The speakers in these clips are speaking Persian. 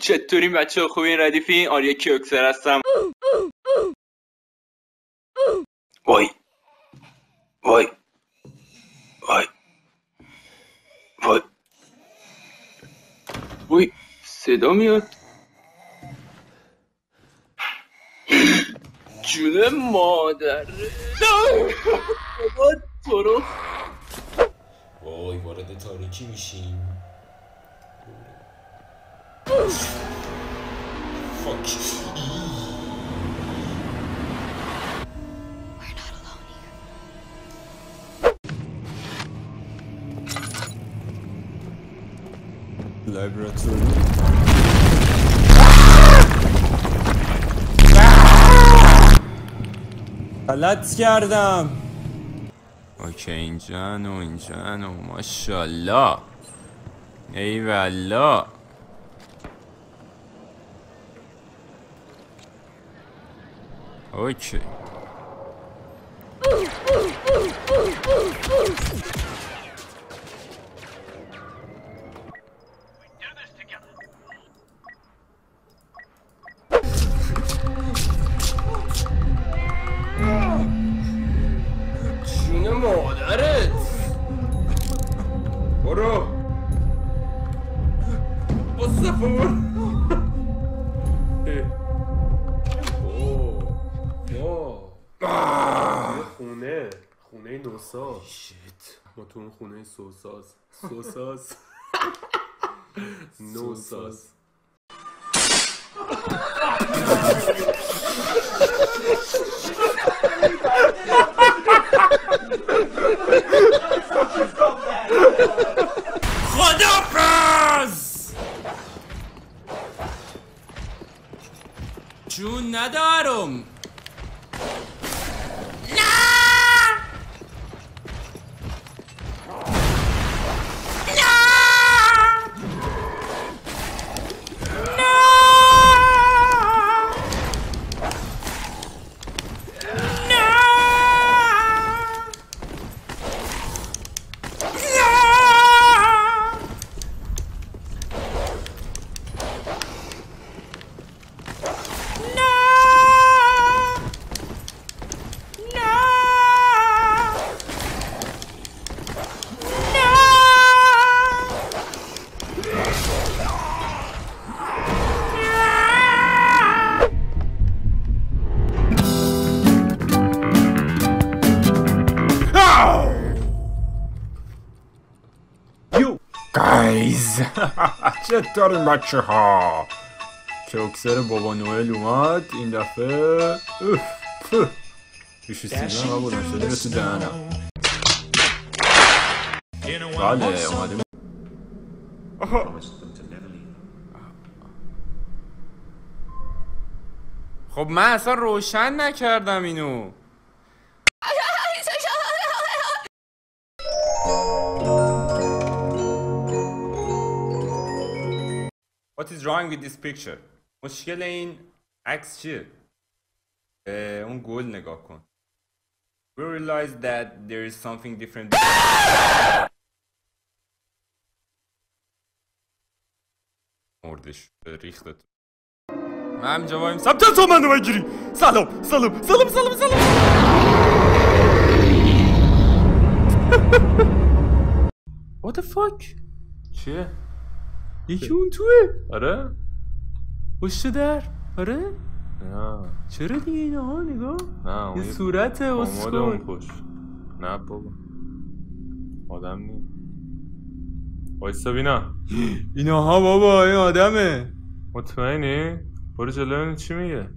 چطوری بچه خوبی؟ این ردیفی آریا کیوکسر هستم. وای. وای. وای. وای. وای. صدا میاد. جون مادر. تو رو. وای وارد تاریکی میشیم. فاک We're not alone here. لابراتوری غلط کردم اوکی اینجا و اینجا و ماشالله ای Очень. ما تو اون خونه سوساز سوساز نوساز خدافز جون ندارم. گایز چطور بچه ها کیوکسر بابا نوئل اومد. این دفعه اوف پف. ریش سیگار نبودم شده میره تو دهنم بله اومدیم. خب من اصلا روشن نکردم اینو. What is wrong with this picture? مشکل این عکس چیه؟ اون گل نگاه کن. We realize that there is something different. مردش ریختت. من هم جوایم سمت تو منو بگیری سلام سلام سلام سلام سلام What the fuck چیه؟ یکی اون توه. آره؟ پشت در. آره. نه. چرا دیگه اینا ها نگاه؟ نه اون یه صورت اسکل اون پشت. نه بابا. آدم نی وایستا بینا. اینا ها بابا این آدمه. مطمئنی؟ برو جلو چی میگه؟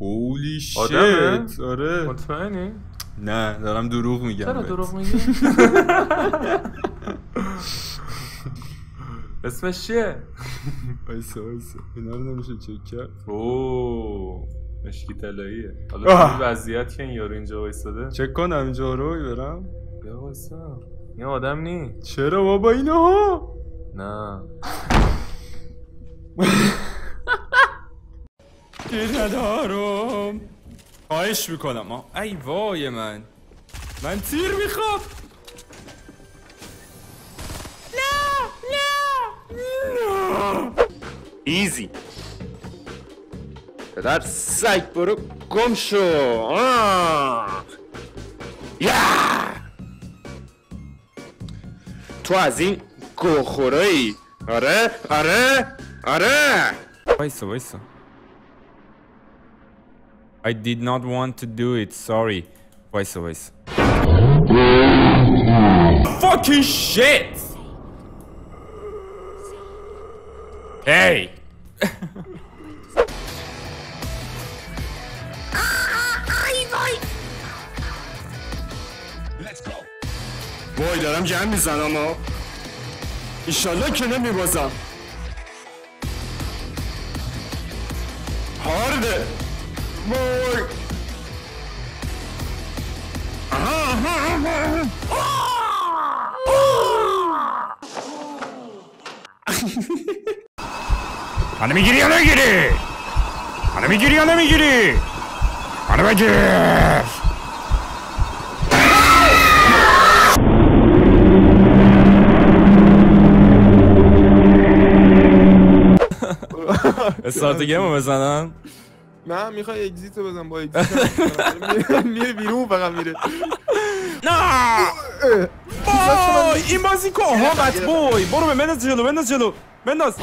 هولی آدمه؟ شیت آره. مطمئنی؟ نه دارم دروغ میگم چرا. دروغ میگی؟ اسمش چیه؟ وایسا وایسا. اینا رو نمیشه چک کرد. اوه مشکی طلاییه. حالا. این وضعیت که این یارو اینجا وایساده چک کنم اینجا رو برم. بیا وایسا. این آدم نی چرا بابا؟ اینا ها! نه. دیر ندارم خواهش می‌کنم. ای وای من. من تیر می‌خوام. نه نه نه ایزی پدر سگ برو گم شو آه. یا تو از این گوخورایی آره آره آره وایسا وایسا I did not want to do it, sorry. وایسا وایسا Fucking shit! Hey! وای دارم جمع می‌زنم ها ایشالله که نمیبازم. هارده. وای. آها، منو می‌گیری یا نمی‌گیری؟ منو می‌گیری یا نمی‌گیری؟ منو بگیر! استارت گیمو بزنم نه می‌خوای اگزیت رو بزن با اگزیت میره- بیرون فقط میره نه وای این بازی کن ها بات بوی برو به بنداز جلو بنداز جلو بنداز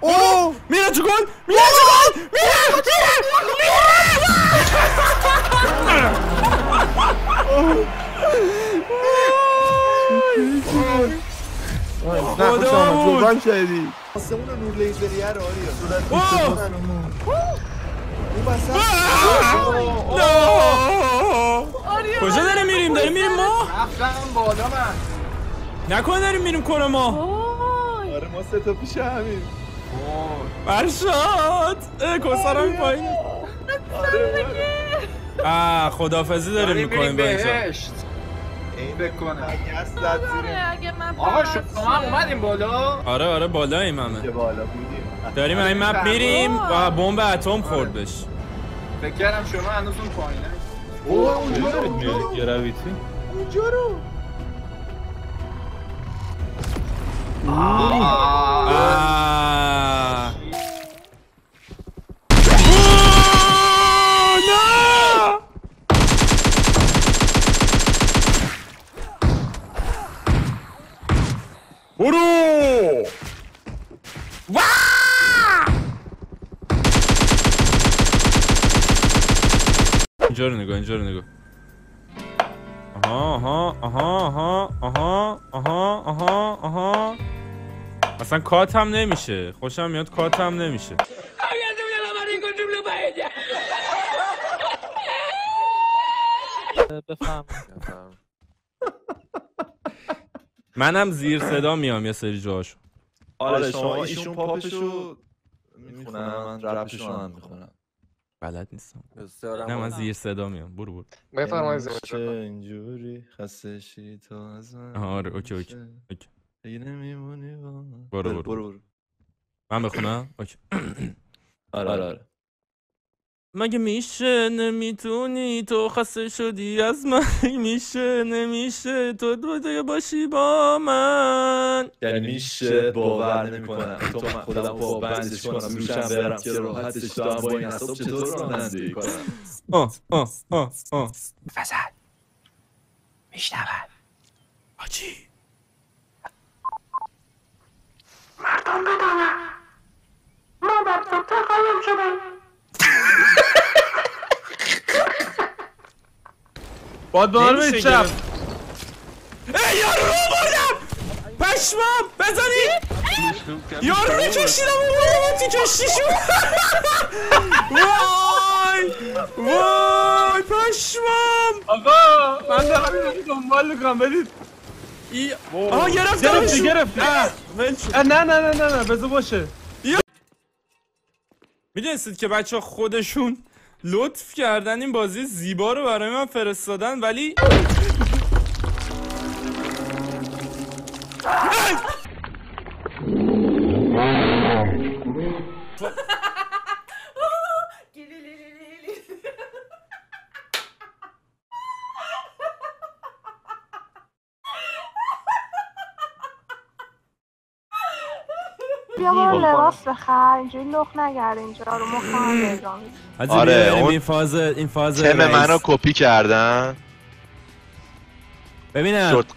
اوه میره؟ تو گل؟ میره تو گل؟ میره! نه خوش آمد بود. جبران شدی آسمون نور لیزریه رو آریا. کجا داریم میریم؟ داریم میریم ما؟ رفتم بالا من. نکن داریم میریم کره ما. آره ما سه تا پیش همین فرشاد اه، کسرم پایین. آه خدافزی داریم می‌کنیم با اینجا بهشت. این من آقا شما هم اومدیم بالا. آره آره همه. بالا بودیم. داریم این مپ میریم و بمب اتم خورد بش فکر کردم شما هنوز اون پایینه اوه اونجا رو. اونجا رو گراویتی اونجا رو آه. نه برو اینجا رو نگاه اینجا رو نگاه آها آها آها آها آها آها آها اصلا کات هم نمیشه. خوشم میاد کات هم نمیشه. بفهم. منم زیر صدا میام یه سری جاهاشو. آره شما ایشون پاپشو می‌خونم من رپشو هم می‌خونم. بلد نیستم. نه من زیر صدا میام. برو برو. بفرمایید چه اینجوری خسته شی تو از من آره، اوکی، اوکی،. اوکی. دیگه نمیمونی با برو. برو برو. من بخونم؟ اوکی. آره آره آره. مگه میشه نمی‌تونی؟ تو خسته شدی از من. میشه نمیشه؟ تو دو دیگه باشی با من. یعنی میشه باور نمی‌کنم. تو من خودم با بندش کنم. روشم برم که راحتش دارم. با این اصاب چطور رانندگی کنم؟ آه آه آه آه بادبان نمیشه به چپ. گرفت. ای یارو رو بردم پشمام بزنی! یارو رو کشیدم و بردم تو کشیشون وای وای پشمام. آقا من دارم دنبال می‌کنم گرفتی اه، ول شد. اه، نه نه نه نه نه بذار باشه. می‌دونستید که بچه خودشون لطف کردن این بازی زیبا رو برای من فرستادن ولی لباس بخر اینجوری لخ نگرد اینجا رو مخم آره، اون این فاز این فاز تم. منو کپی کردن. ببینم. شد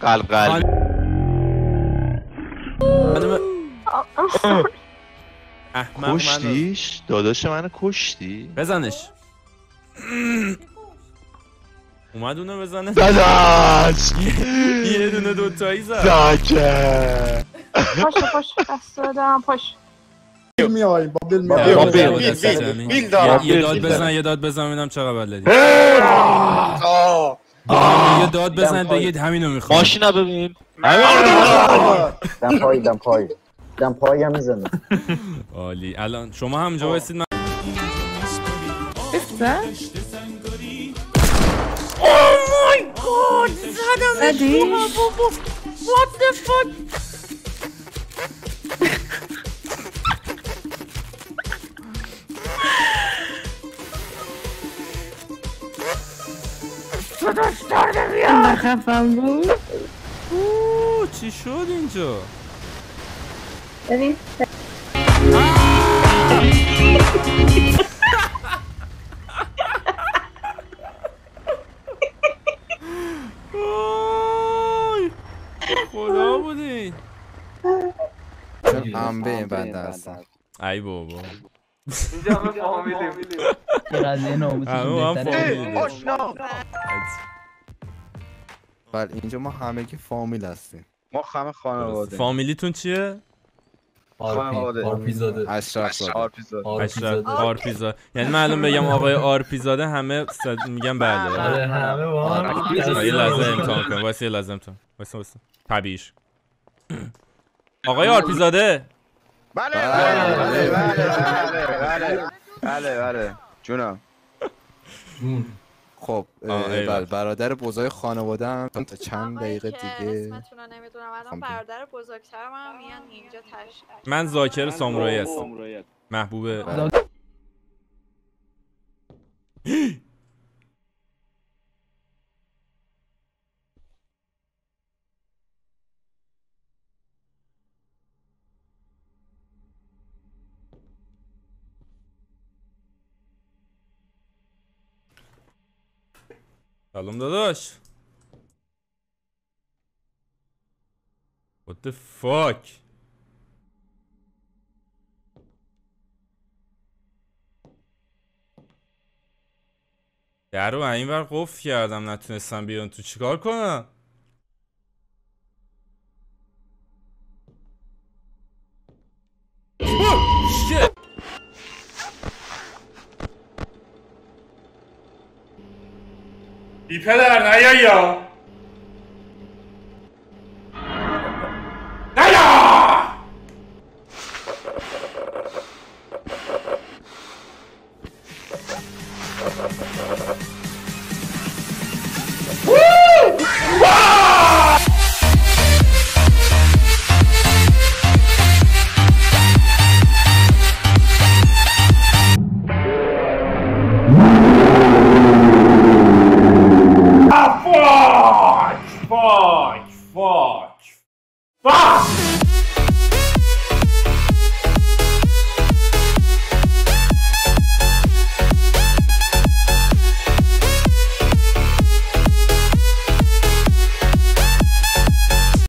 احمق منو کشتیش؟ داداش منو کشتی؟ بزنش. اومد اونو بزنه. داداش! یه دونه دوتایی زد. داکه. پاش پاش دست پاش بیل بیا، میای بیا، بیل بیل دست بیل. بیل دارم یه داد بزن یه داد بزن ببینم چقدر بلدی یه داد بزن بگید همینو می‌خوام ماشینا ببین دم پای دم پای دم پای هم می‌زنه عالی الان شما همونجا بایستید من اوه، چی شد اینجا؟ ببین. خدا بودین انبه این بنده هستن ای بابا. اینجا همه فامیلیم. همه هم فامیلی بله اینجا ما همگی فامیل هستیم. ما همه خانواده. فامیلیتون چیه؟ خانواده. اشرف زاده. آرپیزاده. اشرف آرپیزا. یعنی من الان بگم آقای آرپیزاده همه صد- میگن بله آره همه با یه لحظه امتحان کن واسه یه لحظه امتحان. واسه واسه طبیعیش. آقای آرپیزاده؟ بله بله بله بله بله بله. بله جونم. خب. بله برادر بزرگ خانواده هم تا چند دقیقه دیگه نمی‌دونم الان خب. برادر بزرگترم هم میان اینجا تشریف من زاکر سامورایی هستم محبوب سلام داداش What the fuck? در رو این ور قفل کردم نتونستم بیان تو چیکار کنم İpeler ne ya?